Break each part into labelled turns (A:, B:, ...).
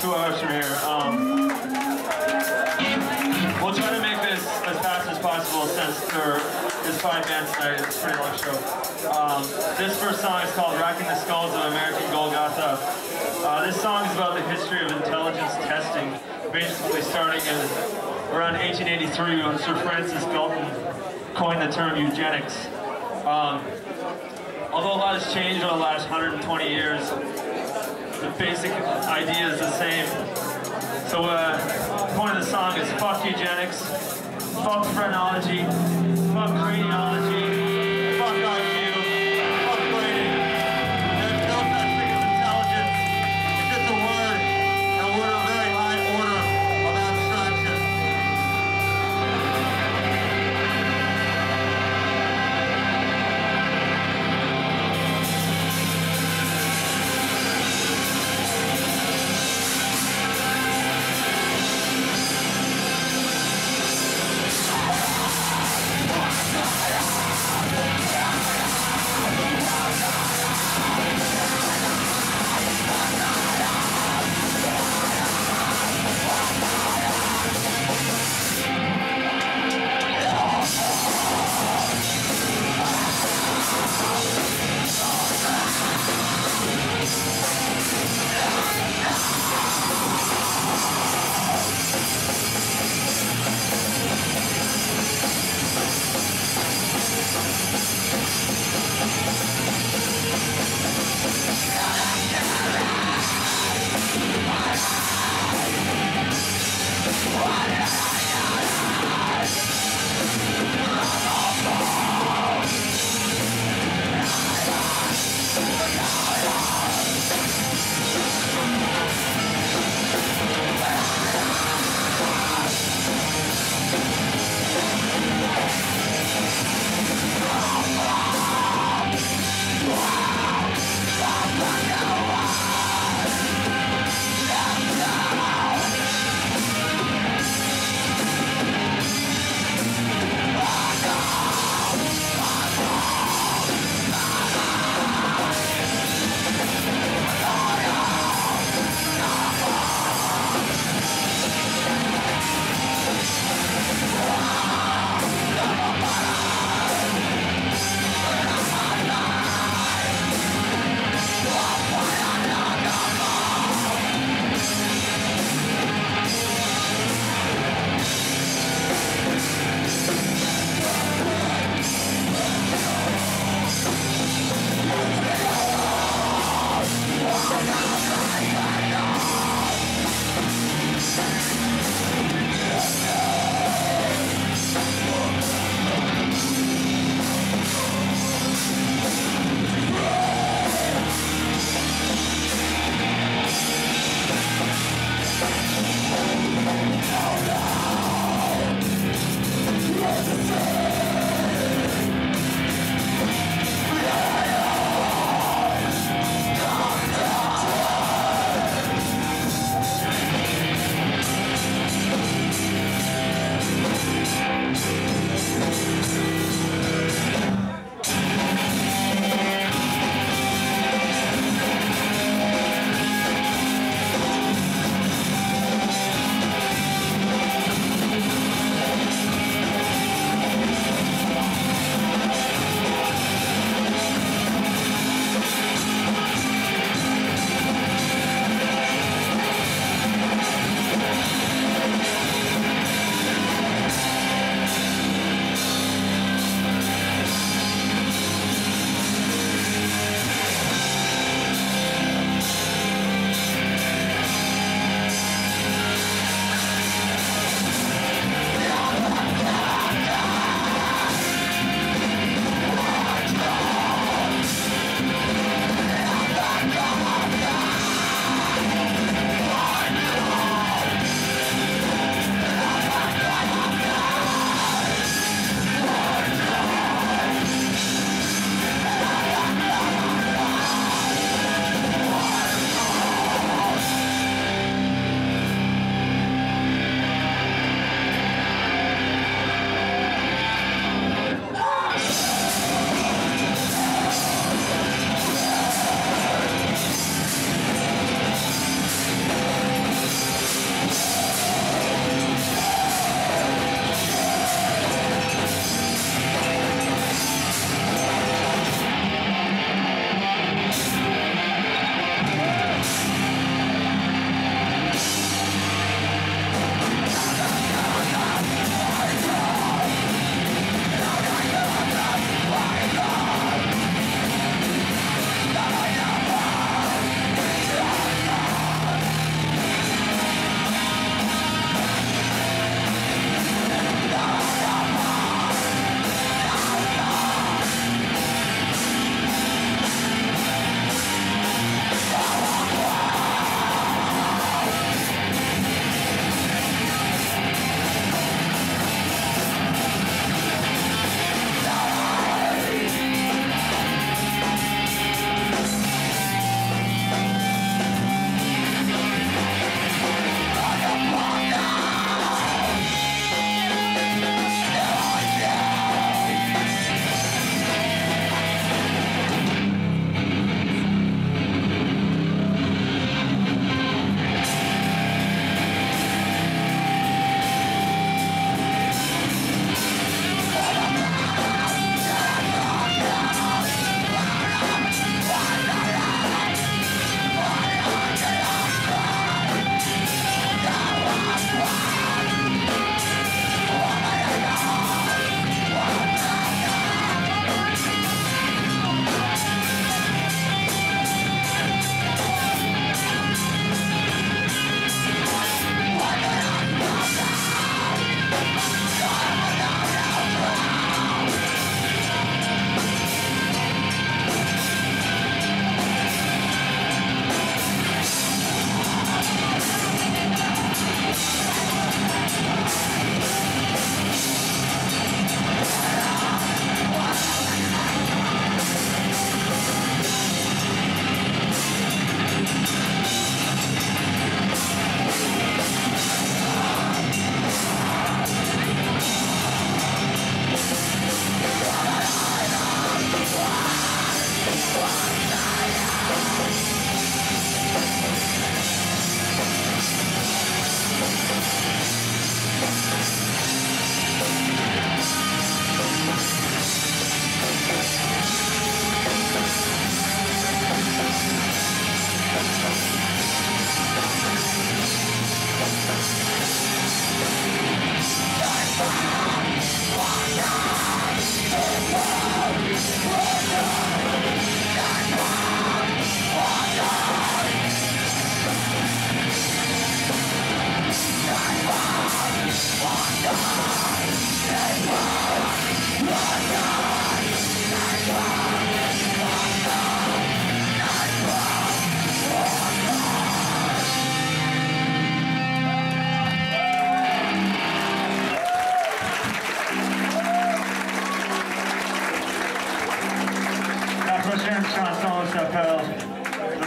A: two hours from here. Um, we'll try to make this as fast as possible since there is five bands tonight. It's a pretty long show. Um, this first song is called Racking the Skulls of American Golgotha. Uh, this song is about the history of intelligence testing, basically starting in around 1883 when Sir Francis Galton coined the term eugenics. Um, although a lot has changed over the last 120 years, the basic idea is the same. So uh, the point of the song is fuck eugenics, fuck phrenology, fuck craniology,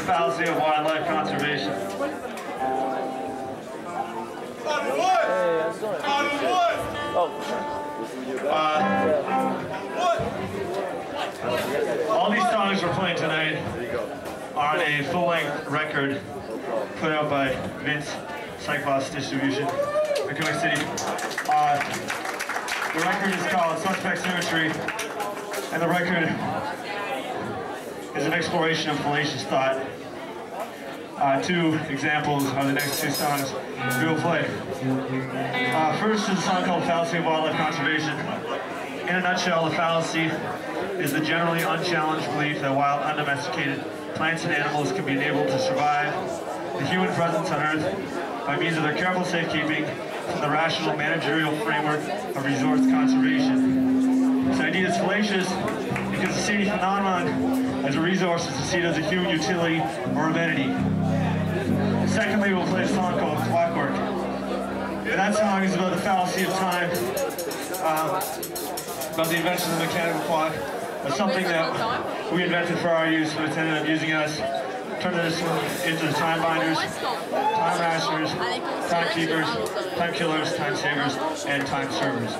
A: fallacy of wildlife conservation. Uh, all these songs we're playing tonight are on a full-length record put out by Vince Cyclops Distribution, Quebec City. Uh, the record is called Suspect Symmetry, and the record is an exploration of fallacious thought. Uh, two examples are the next two songs we will play. Uh, first is a song called Fallacy of Wildlife Conservation. In a nutshell, the fallacy is the generally unchallenged belief that wild, undomesticated plants and animals can be enabled to survive the human presence on Earth by means of their careful safekeeping from the rational managerial framework of resource conservation. This idea is fallacious because the city phenomenon as a resource is to see it as a human utility or amenity. Secondly, we'll play a song called Clockwork. And that song is about the fallacy of time, um, about the invention of the mechanical clock, as something that we invented for our use, but ended up using us, turned this into the time binders, time masters, time keepers, time killers, time savers, and time servers.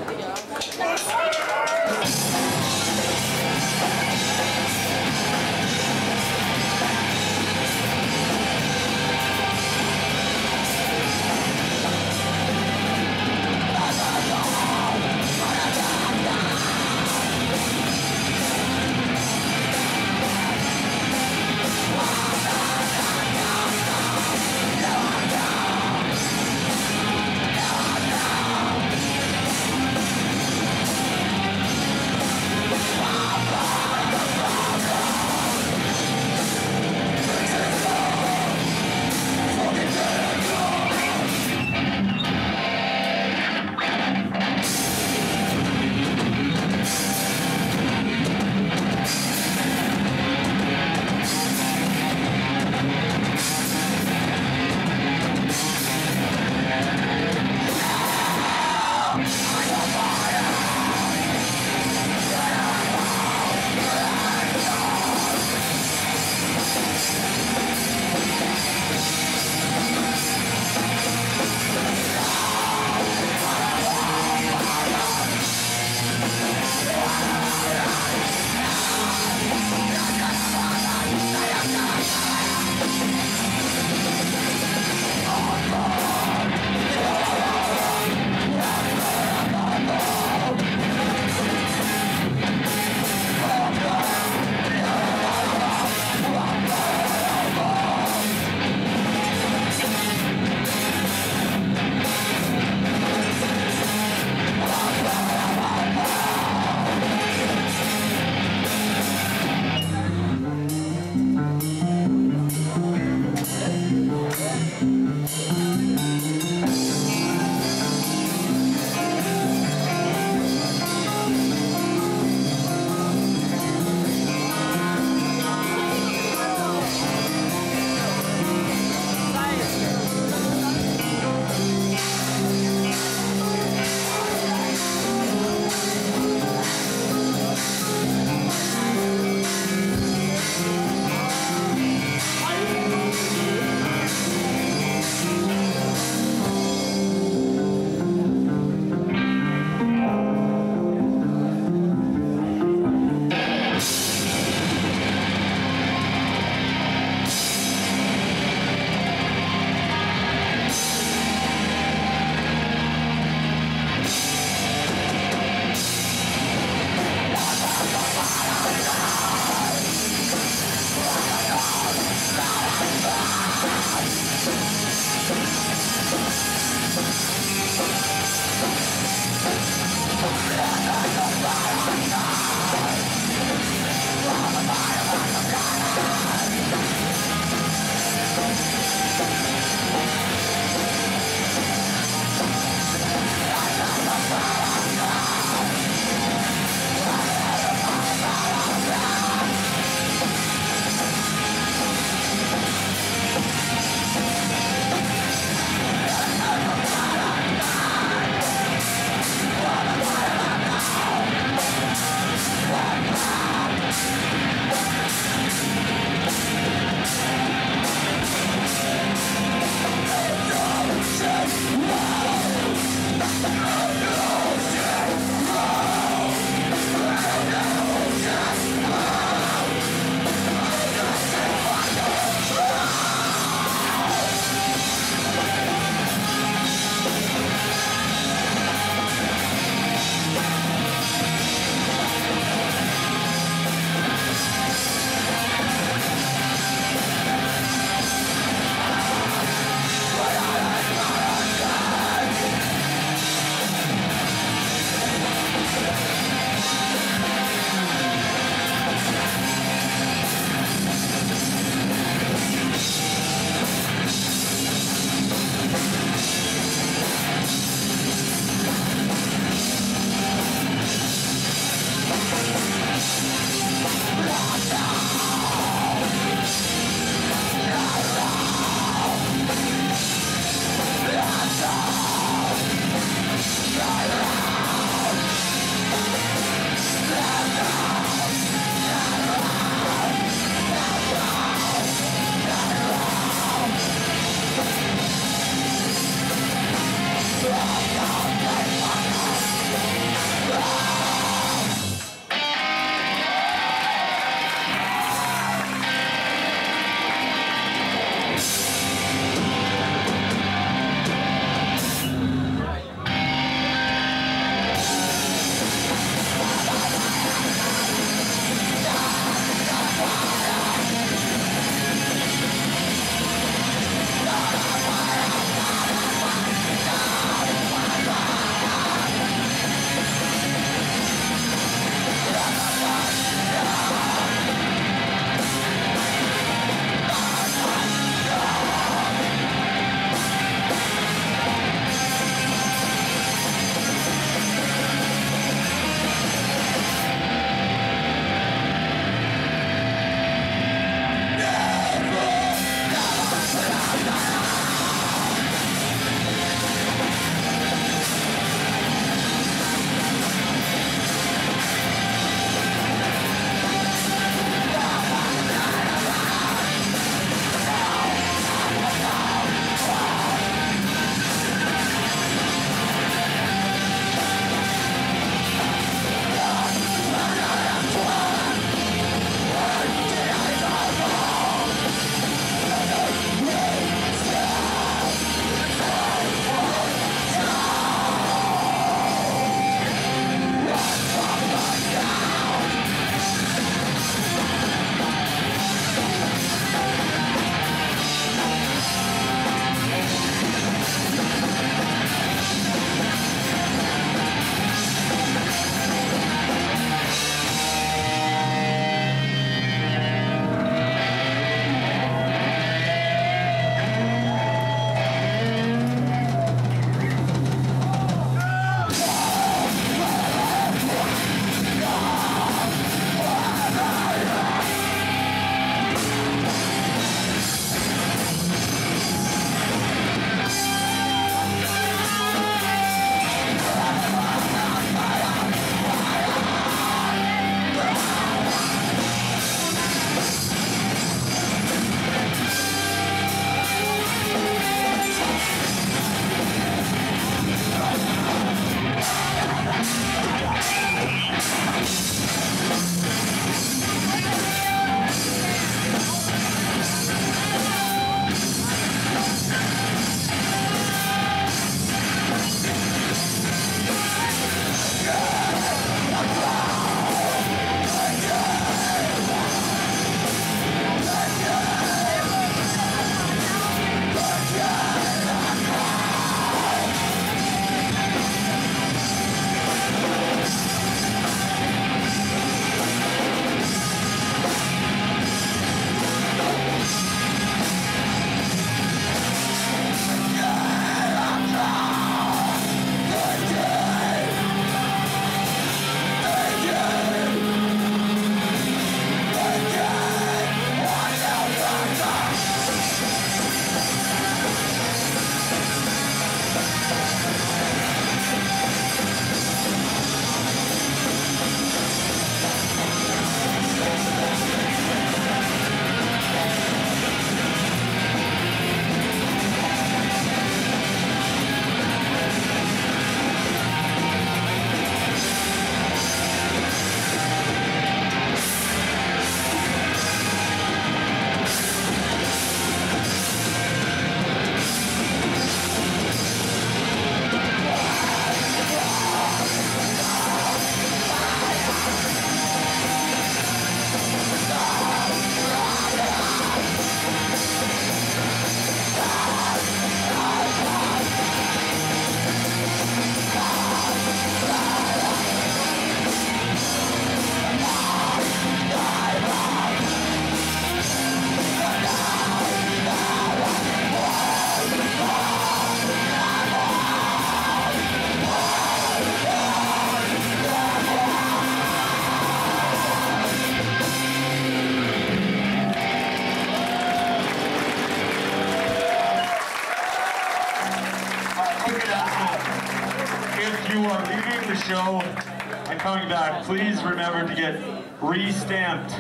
A: Re-stamped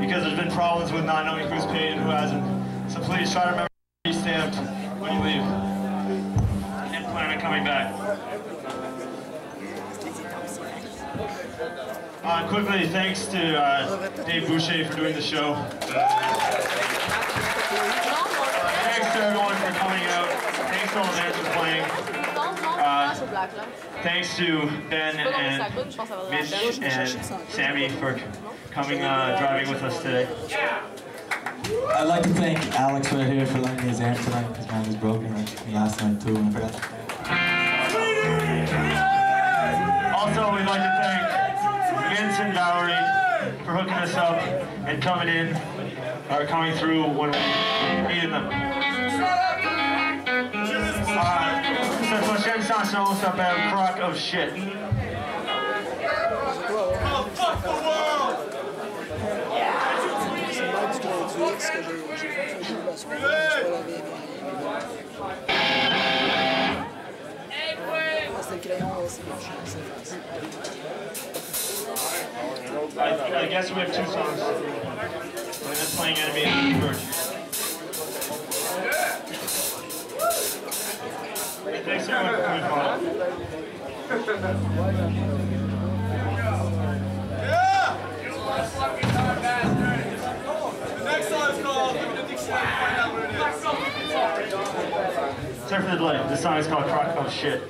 A: because there's been problems with not knowing who's paid and who hasn't. So please try to remember to be stamped when you leave and plan on coming back. Uh, quickly, thanks to uh, Dave Boucher for doing the show. Thanks to everyone for coming out. Thanks to all the for playing. Thanks to Ben and Mitch and Sammy for coming, uh, driving with us today.
B: I'd like to thank Alex right here for lending his amp tonight because mine was broken like last night too. And I forgot to thank
A: Also, we'd like to thank Vince and Valerie for hooking us up and coming in, or coming through when we needed them. Uh, of Shit. I, guess we have two songs. We're just playing Enemy and Converge. For
C: the
A: delay. This song is called Crock of Shit.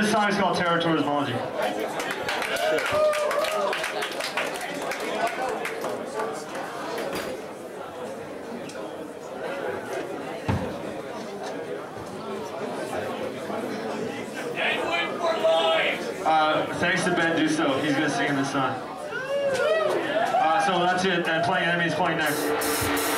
A: This song is called Territories Mology. Uh, thanks to Ben Dusso, he's gonna sing in this song. Uh, so that's it, and Playing Enemy's playing next.